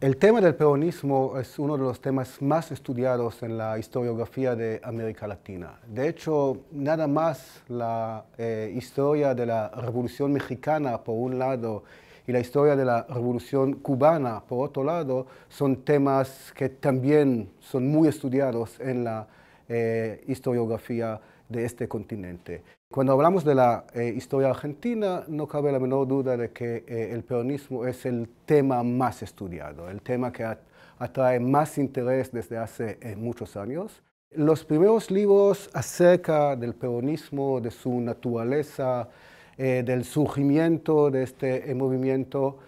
El tema del peronismo es uno de los temas más estudiados en la historiografía de América Latina. De hecho, nada más la eh, historia de la Revolución Mexicana, por un lado, y la historia de la Revolución Cubana, por otro lado, son temas que también son muy estudiados en la eh, historiografía de este continente. Cuando hablamos de la eh, historia argentina, no cabe la menor duda de que eh, el peronismo es el tema más estudiado, el tema que atrae más interés desde hace eh, muchos años. Los primeros libros acerca del peronismo, de su naturaleza, del surgimiento de este movimiento,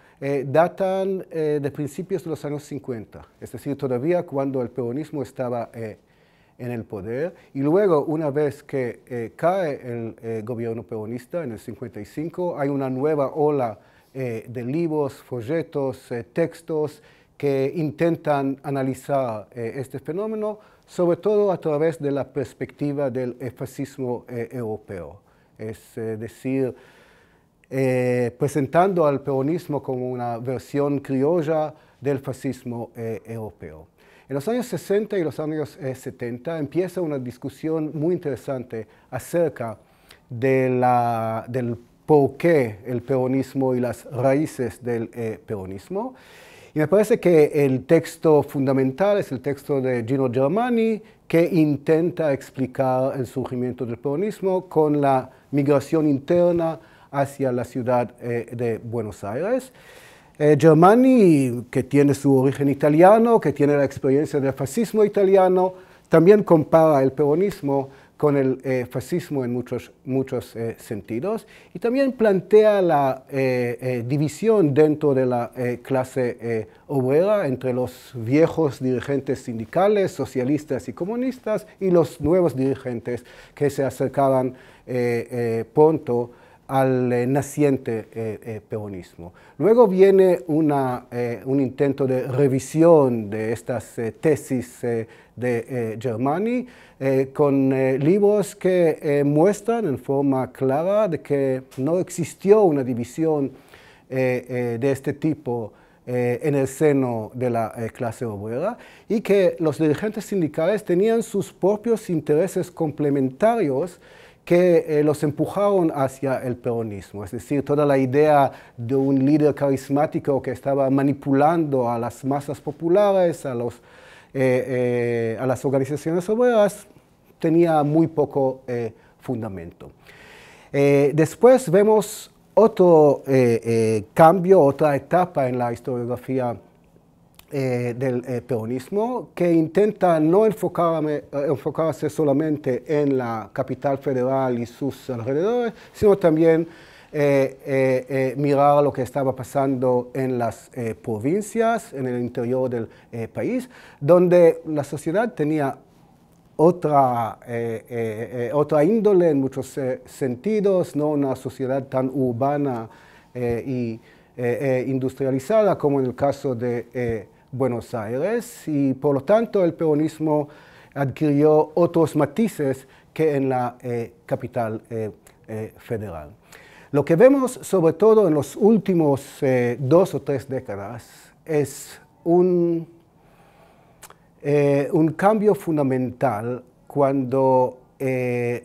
datan de principios de los años 50, es decir, todavía cuando el peronismo estaba en el poder y luego una vez que eh, cae el eh, gobierno peronista en el 55 hay una nueva ola eh, de libros, folletos, textos que intentan analizar este fenómeno, sobre todo a través de la perspectiva del fascismo europeo, es decir, presentando al peronismo como una versión criolla del fascismo europeo. En los años 60 y los años 70 eh, empieza una discusión muy interesante acerca de la, del por qué el peronismo y las raíces del eh, peronismo. Y me parece que el texto fundamental es el texto de Gino Germani, que intenta explicar el surgimiento del peronismo con la migración interna hacia la ciudad eh, de Buenos Aires. Eh, Germani, que tiene su origen italiano, que tiene la experiencia del fascismo italiano, también compara el peronismo con el eh, fascismo en muchos, muchos eh, sentidos y también plantea la división dentro de la clase obrera entre los viejos dirigentes sindicales, socialistas y comunistas y los nuevos dirigentes que se acercaban pronto al eh, naciente eh, eh, peronismo. Luego viene una, un intento de revisión de estas tesis de Germani con libros que muestran en forma clara de que no existió una división de este tipo en el seno de la clase obrera y que los dirigentes sindicales tenían sus propios intereses complementarios que eh, los empujaron hacia el peronismo. Es decir, toda la idea de un líder carismático que estaba manipulando a las masas populares, a, eh, eh, a las organizaciones obreras, tenía muy poco fundamento. después vemos otro cambio, otra etapa en la historiografía eh, del eh, peronismo, que intenta no eh, enfocarse solamente en la capital federal y sus alrededores, sino también mirar lo que estaba pasando en las provincias, en el interior del país, donde la sociedad tenía otra, otra índole en muchos sentidos, no una sociedad tan urbana y industrializada como en el caso de Buenos Aires y por lo tanto el peronismo adquirió otros matices que en la eh, capital eh, eh, federal. Lo que vemos sobre todo en los últimos dos o tres décadas es un, un cambio fundamental cuando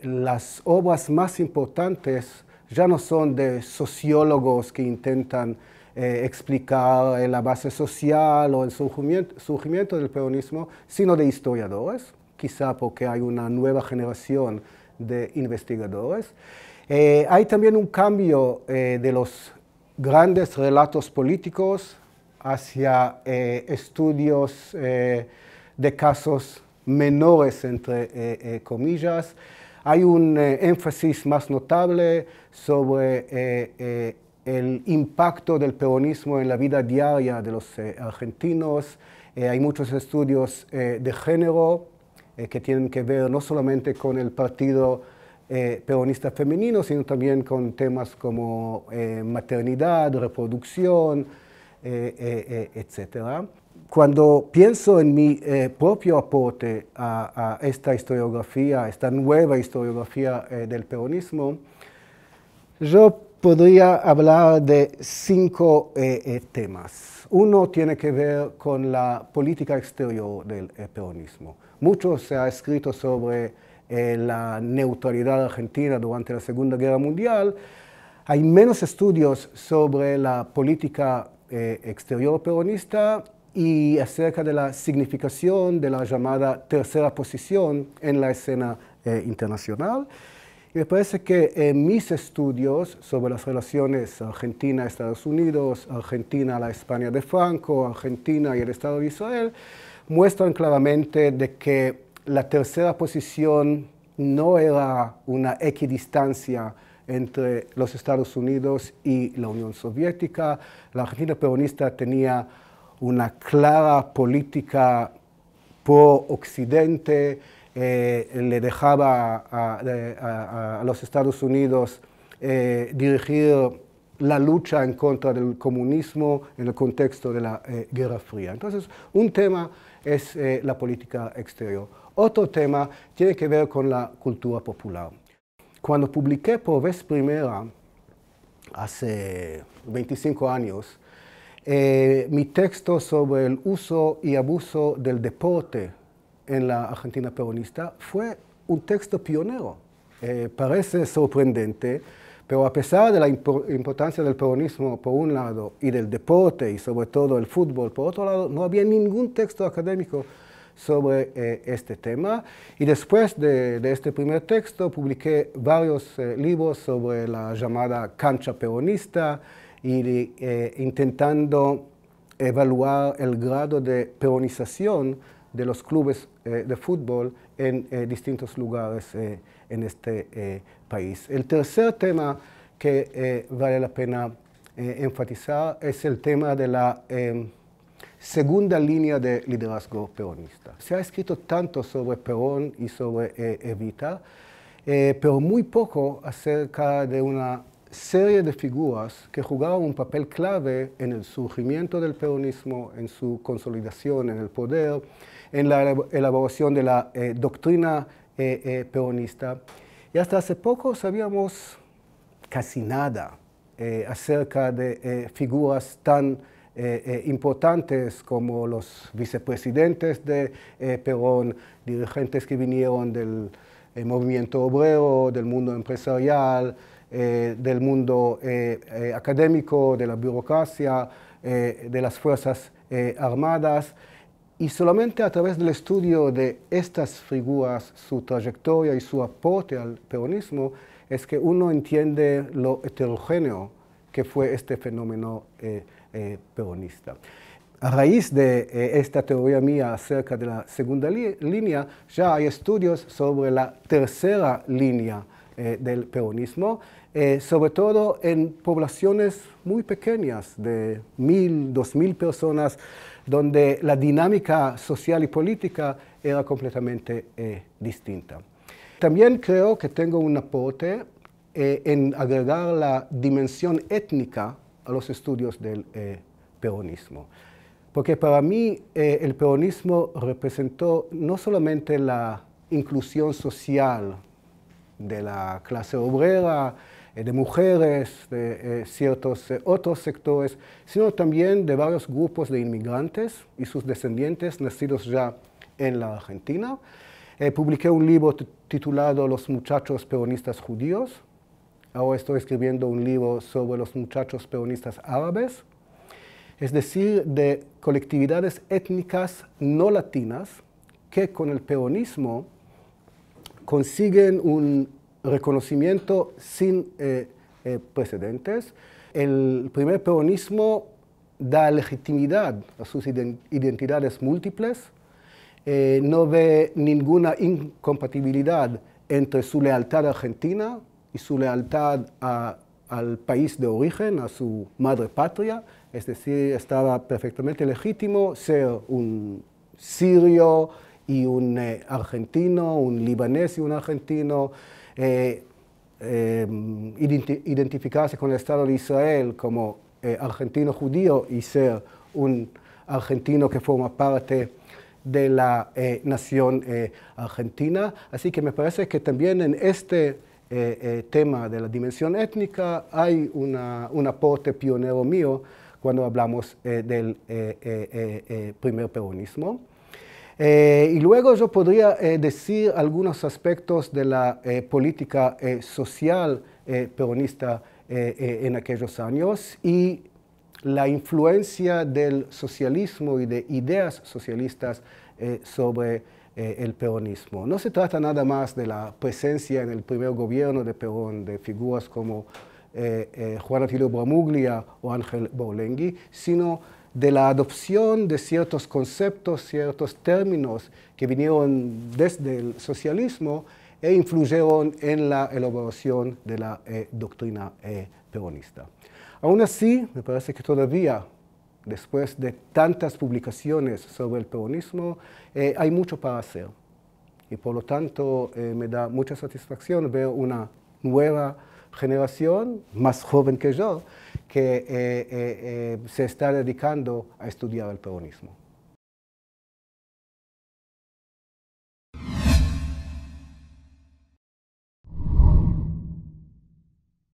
las obras más importantes ya no son de sociólogos que intentan eh, explicar la base social o el surgimiento, del peronismo, sino de historiadores, quizá porque hay una nueva generación de investigadores. Eh, hay también un cambio eh, de los grandes relatos políticos hacia estudios de casos menores, entre comillas. Hay un énfasis más notable sobre el impacto del peronismo en la vida diaria de los eh, argentinos. Eh, hay muchos estudios eh, de género que tienen que ver no solamente con el partido peronista femenino, sino también con temas como maternidad, reproducción, etc. Cuando pienso en mi propio aporte a, a, esta historiografía, esta nueva historiografía del peronismo, yo podría hablar de cinco temas. Uno tiene que ver con la política exterior del peronismo. Mucho se ha escrito sobre la neutralidad argentina durante la Segunda Guerra Mundial. Hay menos estudios sobre la política exterior peronista y acerca de la significación de la llamada tercera posición en la escena eh, internacional. Y me parece que mis estudios sobre las relaciones Argentina-Estados Unidos, Argentina-la España de Franco, Argentina y el Estado de Israel, muestran claramente de que la tercera posición no era una equidistancia entre los Estados Unidos y la Unión Soviética. La Argentina peronista tenía una clara política pro-occidente, eh, le dejaba a, los Estados Unidos eh, dirigir la lucha en contra del comunismo en el contexto de la eh, Guerra Fría. Entonces, un tema es la política exterior. Otro tema tiene que ver con la cultura popular. Cuando publiqué por vez primera, hace 25 años, mi texto sobre el uso y abuso del deporte en la Argentina peronista fue un texto pionero. Eh, parece sorprendente, pero a pesar de la importancia del peronismo por un lado y del deporte y sobre todo el fútbol por otro lado, no había ningún texto académico sobre eh, este tema. Y después de, este primer texto publiqué varios libros sobre la llamada cancha peronista, y eh, intentando evaluar el grado de peronización de los clubes eh, de fútbol en eh, distintos lugares en este país. El tercer tema que vale la pena enfatizar es el tema de la segunda línea de liderazgo peronista. Se ha escrito tanto sobre Perón y sobre Evita, pero muy poco acerca de una serie de figuras que jugaban un papel clave en el surgimiento del peronismo, en su consolidación en el poder, en la elaboración de la eh, doctrina eh, eh, peronista. Y hasta hace poco sabíamos casi nada acerca de figuras tan importantes como los vicepresidentes de Perón, dirigentes que vinieron del movimiento obrero, del mundo empresarial, eh, del mundo eh, eh, académico, de la burocracia, de las Fuerzas Armadas, y solamente a través del estudio de estas figuras, su trayectoria y su aporte al peronismo, es que uno entiende lo heterogéneo que fue este fenómeno peronista. A raíz de esta teoría mía acerca de la segunda línea, ya hay estudios sobre la tercera línea eh, del peronismo, eh, sobre todo en poblaciones muy pequeñas, de mil, dos mil personas, donde la dinámica social y política era completamente eh, distinta. También creo que tengo un aporte en agregar la dimensión étnica a los estudios del peronismo. Porque para mí el peronismo representó no solamente la inclusión social de la clase obrera, eh, de mujeres, de eh, ciertos eh, otros sectores, sino también de varios grupos de inmigrantes y sus descendientes nacidos ya en la Argentina. publiqué un libro titulado Los muchachos peronistas judíos. Ahora estoy escribiendo un libro sobre los muchachos peronistas árabes, es decir, de colectividades étnicas no latinas que con el peronismo consiguen un reconocimiento sin eh, eh, precedentes. El primer peronismo da legitimidad a sus identidades múltiples, eh, no ve ninguna incompatibilidad entre su lealtad argentina y su lealtad al país de origen, a su madre patria, es decir, estaba perfectamente legítimo ser un sirio, y un argentino, un libanés y un argentino, eh, eh, identificarse con el Estado de Israel como argentino judío y ser un argentino que forma parte de la nación argentina. Así que me parece que también en este tema de la dimensión étnica, hay un aporte pionero mío cuando hablamos del primer peronismo. Y luego yo podría decir algunos aspectos de la política social peronista en aquellos años y la influencia del socialismo y de ideas socialistas sobre eh, el peronismo. No se trata nada más de la presencia en el primer gobierno de Perón de figuras como eh, eh, Juan Atilio Bramuglia o Ángel Borlengui, sino de la adopción de ciertos conceptos, ciertos términos que vinieron desde el socialismo e influyeron en la elaboración de la doctrina peronista. Aún así, me parece que todavía después de tantas publicaciones sobre el peronismo, eh, hay mucho para hacer. Y por lo tanto eh, me da mucha satisfacción ver una nueva generación, más joven que yo, que eh, se está dedicando a estudiar el peronismo.